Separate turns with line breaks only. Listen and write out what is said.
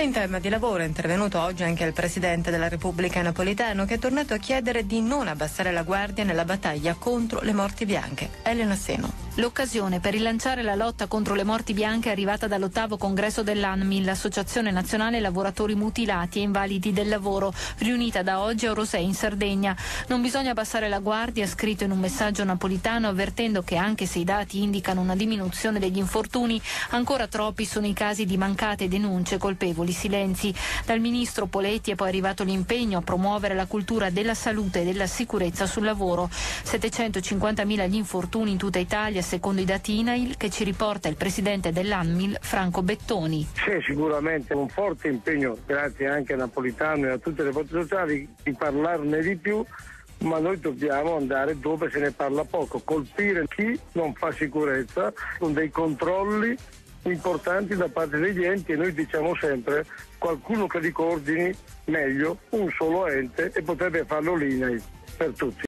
In tema di lavoro è intervenuto oggi anche il Presidente della Repubblica Napolitano che è tornato a chiedere di non abbassare la guardia nella battaglia contro le morti bianche. Elena Seno.
L'occasione per rilanciare la lotta contro le morti bianche è arrivata dall'ottavo congresso dell'ANMI, l'Associazione Nazionale Lavoratori Mutilati e Invalidi del Lavoro, riunita da oggi a Rosei in Sardegna. Non bisogna abbassare la guardia, scritto in un messaggio napolitano avvertendo che anche se i dati indicano una diminuzione degli infortuni, ancora troppi sono i casi di mancate denunce, colpevoli silenzi. Dal ministro Poletti è poi arrivato l'impegno a promuovere la cultura della salute e della sicurezza sul lavoro. 750.000 gli infortuni in tutta Italia secondo i dati INAIL che ci riporta il presidente dell'ANMIL Franco Bettoni.
C'è sicuramente un forte impegno, grazie anche a Napolitano e a tutte le forze sociali, di parlarne di più ma noi dobbiamo andare dove se ne parla poco, colpire chi non fa sicurezza con dei controlli importanti da parte degli enti e noi diciamo sempre qualcuno che li coordini meglio, un solo ente e potrebbe farlo l'INAI per tutti.